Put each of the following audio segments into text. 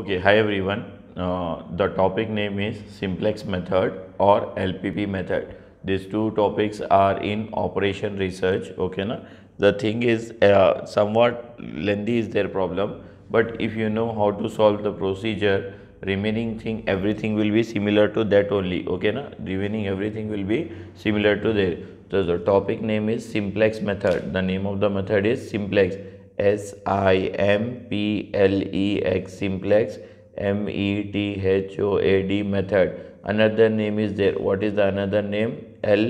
Okay, hi everyone. Uh, the topic name is simplex method or LPP method. These two topics are in operation research. Okay, na? The thing is uh, somewhat lengthy is their problem, but if you know how to solve the procedure, remaining thing everything will be similar to that only. Okay, na? Remaining everything will be similar to there. So the topic name is simplex method. The name of the method is simplex S I M P L E X simplex M E T H O A D method. Another name is there. What is the another name? L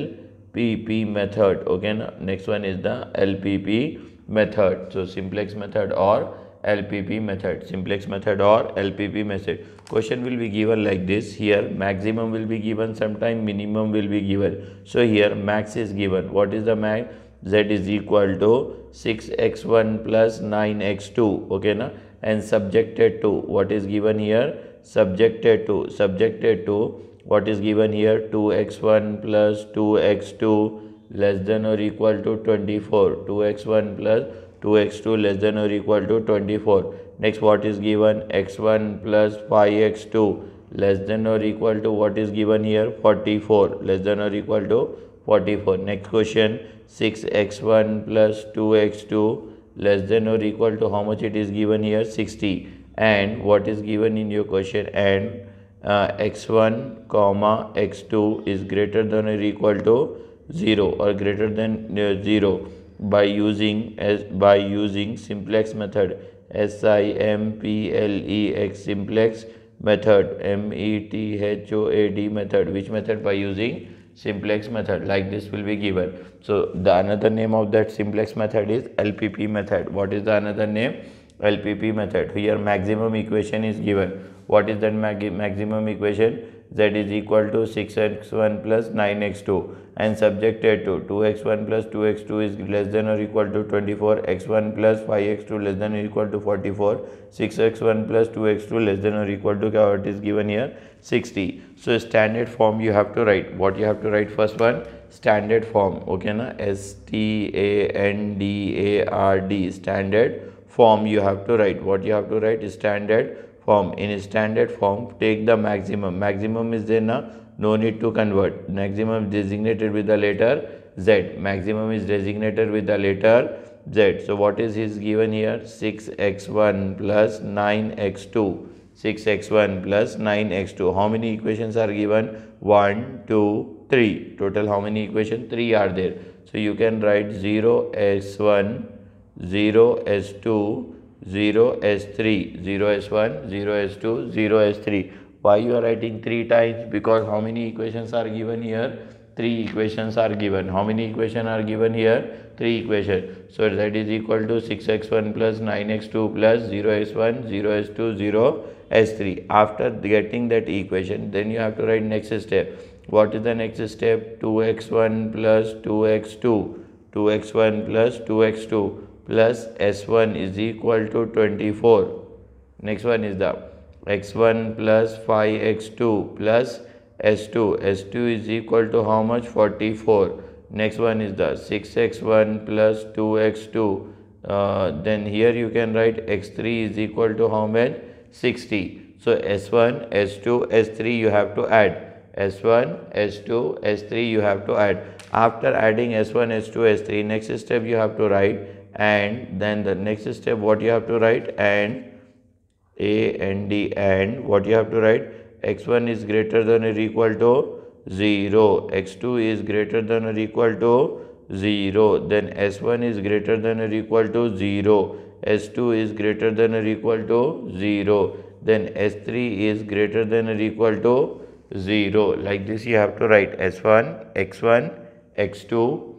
P P method. Okay, next one is the LPP method. So simplex method or LPP method. Simplex method or LPP method. Question will be given like this. Here maximum will be given. Sometime minimum will be given. So here max is given. What is the max? Z is equal to 6x1 plus 9x2 okay na? And subjected to what is given here? Subjected to subjected to what is given here? 2x1 plus 2x2 less than or equal to 24 2x1 plus 2x2 less than or equal to 24 next what is given? X1 plus 5x2 less than or equal to what is given here? 44 less than or equal to 44 next question 6x1 plus 2x2 less than or equal to how much it is given here? 60 and what is given in your question? And uh, x1 comma x2 is greater than or equal to 0 or greater than uh, 0 by using as by using simplex method. S i m p l e x simplex method. M e t h o a d method. Which method? By using simplex method like this will be given. So the another name of that simplex method is lpp method. What is the another name? Lpp method. Here maximum equation is given. What is that maximum equation? Z is equal to 6x1 plus 9x2 and subjected to 2x1 plus 2x2 is less than or equal to 24 x1 plus 5x2 less than or equal to 44 6x1 plus 2x2 less than or equal to what is given here? 60 so standard form you have to write. What you have to write? First one standard form. Okay na? S t a n d a r d. Standard form you have to write. What you have to write is standard form. In standard form take the maximum. Maximum is there now no need to convert. Maximum designated with the letter z. Maximum is designated with the letter z. So what is is given here? 6x1 plus 9x2 6x1 plus 9x2 how many equations are given 1 2 3 total how many equations 3 are there so you can write 0 s1 0 s2 0 S3, 0 S1, 0 S2, 0 S3. Why you are writing 3 times? Because how many equations are given here? 3 equations are given. How many equations are given here? 3 equations. So that is equal to 6x1 plus 9x2 plus 0s1, 0s2, 0 s3. After getting that equation, then you have to write next step. What is the next step? 2x1 plus 2x2, 2x1 plus 2x2 plus s1 is equal to 24. Next one is the x1 plus 5x2 plus s2. s2 is equal to how much? 44. Next one is the 6x1 plus 2x2. Uh, then here you can write x3 is equal to how much? 60. So s1, s2, s3 you have to add. S1, S2, S3 you have to add. After adding S1, S2, S3, next step you have to write and then the next step what you have to write and a and d and what you have to write x1 is greater than or equal to 0 x2 is greater than or equal to 0 then s1 is greater than or equal to 0 s2 is greater than or equal to 0 then s3 is greater than or equal to 0 like this you have to write s1 x1 x2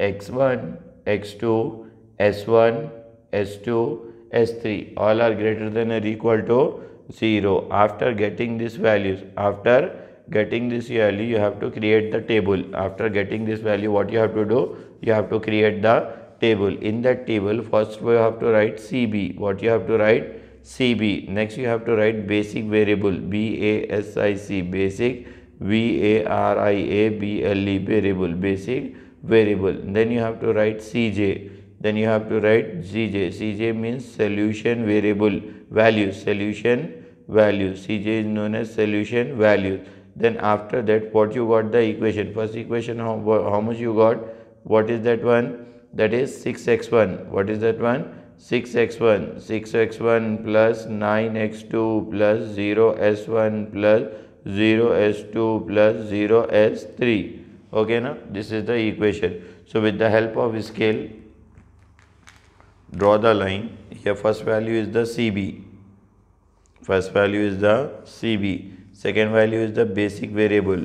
x1 x2 S1, S2, S3 all are greater than or equal to 0. After getting these values, after getting this value you have to create the table. After getting this value what you have to do? You have to create the table. In that table first we have to write CB. What you have to write? CB. Next you have to write basic variable BASIC basic VARIABLE variable basic variable. Then you have to write CJ then you have to write Cj. Cj means solution variable value, solution values. Cj is known as solution values. Then after that what you got the equation? First equation how, how much you got? What is that one? That is 6x1 what is that one? 6x1 6x1 plus 9x2 plus 0s1 plus 0s2 plus 0s3 okay now this is the equation. So with the help of scale draw the line. Here first value is the cb first value is the cb second value is the basic variable.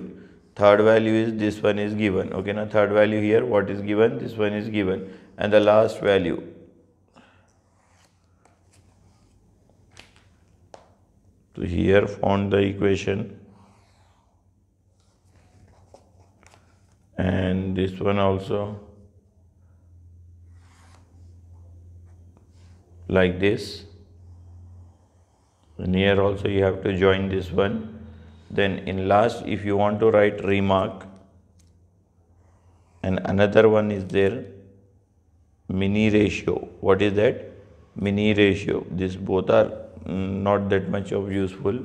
Third value is this one is given. Okay now third value here what is given? This one is given. And the last value. So here found the equation. And this one also. Like this and here also you have to join this one. Then in last if you want to write remark and another one is there mini ratio. What is that? Mini ratio. This both are mm, not that much of useful.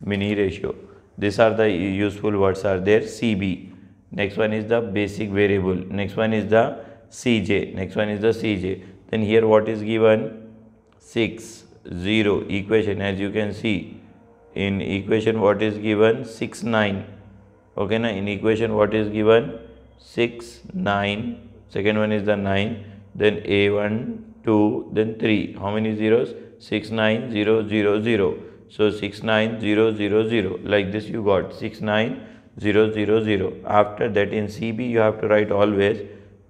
Mini ratio. These are the useful words are there. Cb next one is the basic variable. Next one is the cj next one is the cj then here what is given? 6 0 equation as you can see in equation what is given? 6 9 okay na? In equation what is given? 6 9 second one is the 9 then a1 2 then 3 how many zeros? 6 9 0 0 0 so 6 9 0 0 0 like this you got. 6 9 0 0 0 after that in CB you have to write always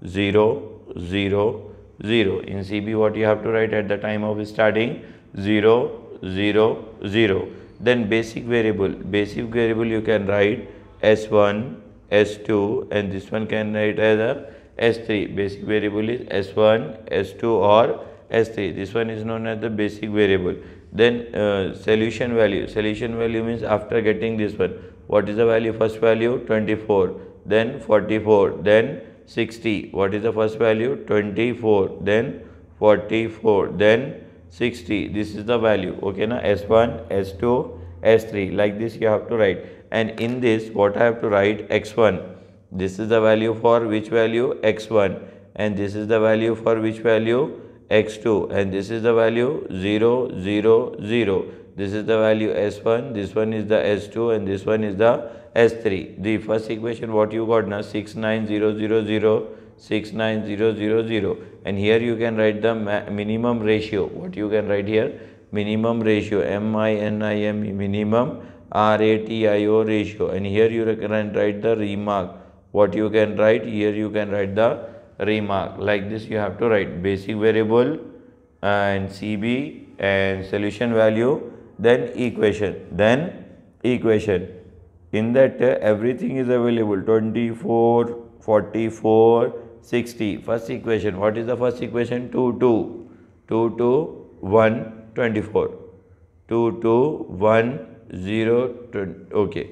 0 0 0 in CB what you have to write at the time of starting 0 0 0 then basic variable basic variable you can write S1 S2 and this one can write as a S3 basic variable is S1 S2 or S3 this one is known as the basic variable. Then uh, solution value. Solution value means after getting this one. What is the value? First value 24 then 44 then 60 what is the first value? 24 then 44 then 60 this is the value okay now s1 s2 s3 like this you have to write. And in this what i have to write? X1 this is the value for which value? X1 and this is the value for which value? X2 and this is the value? 0 0 0 this is the value S1, this one is the S2 and this one is the S3. The first equation what you got now 69000, 69000 and here you can write the minimum ratio. What you can write here? Minimum ratio M-I-N-I-M minimum R-A-T-I-O ratio and here you can write the remark. What you can write? Here you can write the remark. Like this you have to write basic variable and CB and solution value then equation then equation in that uh, everything is available 24 44 60 first equation what is the first equation? 2 2 2 2 1 24 2 2 1 0 20, okay.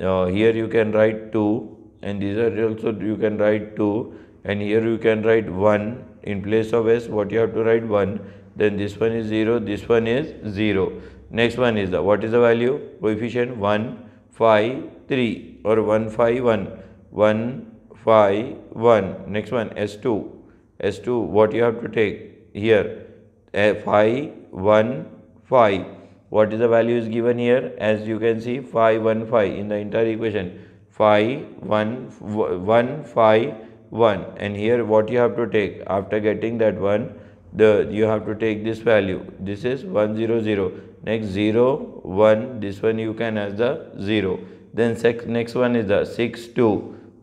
Uh, here you can write 2 and these are also you can write 2 and here you can write 1 in place of s what you have to write? 1 then this one is 0 this one is 0 Next one is the what is the value? Coefficient 1, 5, 3 or 1, 5, 1, 1, 5, 1. Next one S2. S2 what you have to take here? 5, 1, 5. What is the value is given here? As you can see 5, 1, 5 in the entire equation. 5, 1, 1, 5, 1 and here what you have to take after getting that one the you have to take this value this is 100 next 0 1 this one you can as the 0 then next one is the 6 2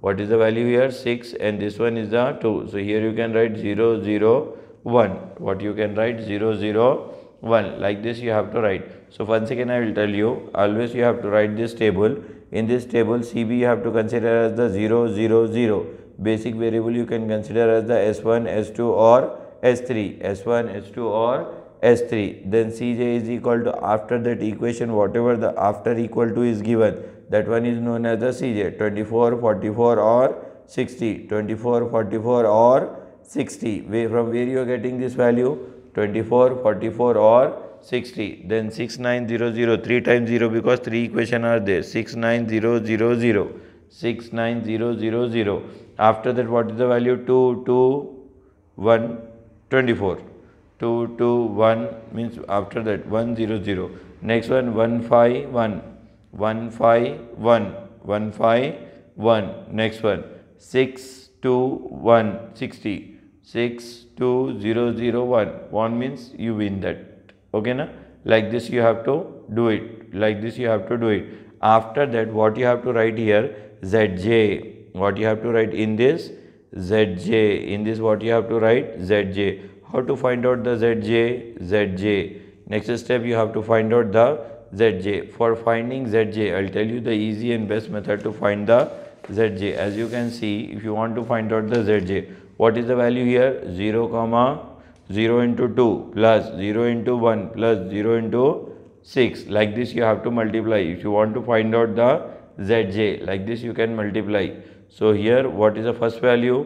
what is the value here? 6 and this one is the 2 so here you can write 0 0 1 what you can write? 0 0 1 like this you have to write. So once again i will tell you always you have to write this table. In this table cb you have to consider as the 0 0 0 basic variable you can consider as the s1 s2 or s3 s1 s2 or S3 then Cj is equal to after that equation whatever the after equal to is given. That one is known as the Cj 24, 44 or 60 24, 44 or 60 where from where you are getting this value? 24, 44 or 60 then 6900 3 times 0 because 3 equation are there. 69000 69000 after that what is the value? 2 2 1 24 2 2 1 means after that 1 0 0 next one 1 5 1 1 5 1 1 5 1 next one 6 2 1 60 6 2 0 0 1 1 means you win that. Okay na? Like this you have to do it. Like this you have to do it. After that what you have to write here? Zj what you have to write in this? Zj in this what you have to write? Zj how to find out the zj zj next step you have to find out the zj for finding zj i'll tell you the easy and best method to find the zj as you can see if you want to find out the zj what is the value here? 0 comma 0 into 2 plus 0 into 1 plus 0 into 6 like this you have to multiply. If you want to find out the zj like this you can multiply. So here what is the first value?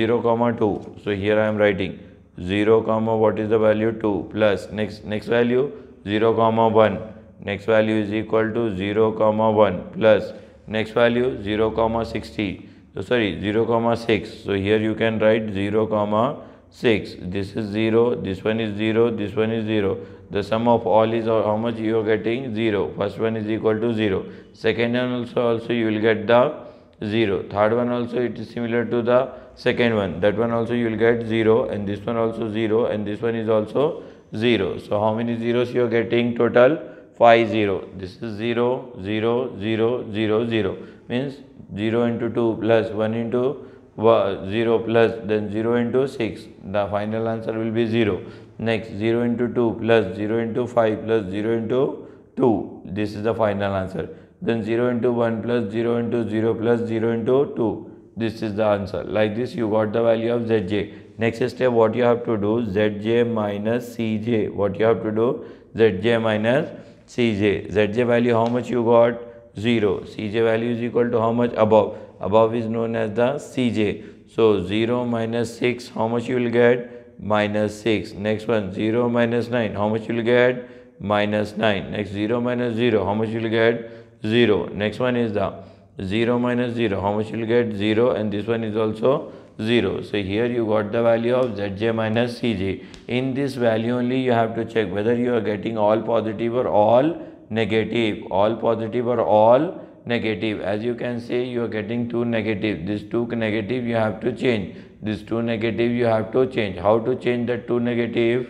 0 comma 2 so here i am writing 0 comma what is the value? 2 plus. Next next value 0 comma 1 next value is equal to 0 comma 1 plus. Next value 0 comma 60 so sorry 0 comma 6 so here you can write 0 comma 6 this is 0 this one is 0 this one is 0 the sum of all is how much you are getting? 0 first one is equal to 0 second one also also you will get the 0 third one also it is similar to the second one that one also you will get 0 and this one also 0 and this one is also 0 so how many zeros you are getting? Total 5 0 this is 0 0 0 0 0 means 0 into 2 plus 1 into 0 plus then 0 into 6 the final answer will be 0 next 0 into 2 plus 0 into 5 plus 0 into 2 this is the final answer. Then 0 into 1 plus 0 into 0 plus 0 into 2 this is the answer like this you got the value of zj next step what you have to do zj minus cj what you have to do zj minus cj zj value how much you got 0 cj value is equal to how much above above is known as the Cj. So 0 minus 6 how much you will get? Minus 6. Next one 0 minus 9 how much you will get? Minus 9. Next 0 minus 0 how much you will get? 0. Next one is the 0 minus 0 how much you will get? 0 and this one is also 0. So here you got the value of Zj minus Cj. In this value only you have to check whether you are getting all positive or all negative. All positive or all negative as you can say you are getting two negative this two negative you have to change this two negative you have to change how to change the two negative